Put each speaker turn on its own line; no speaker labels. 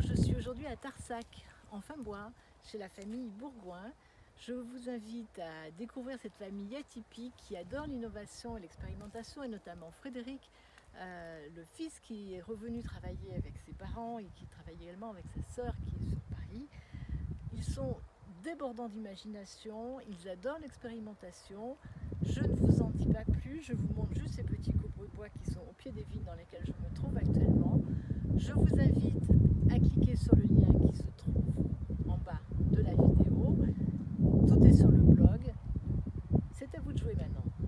je suis aujourd'hui à Tarsac, en Fin-Bois, chez la famille Bourgoin. Je vous invite à découvrir cette famille atypique qui adore l'innovation et l'expérimentation, et notamment Frédéric, euh, le fils qui est revenu travailler avec ses parents et qui travaille également avec sa sœur qui est sur Paris. Ils sont débordants d'imagination, ils adorent l'expérimentation. Je ne vous en dis pas plus, je vous montre juste ces petits copeaux de bois qui sont au pied des vignes dans lesquelles je me trouve actuellement. Je vous invite sur le blog. C'est à vous de jouer maintenant.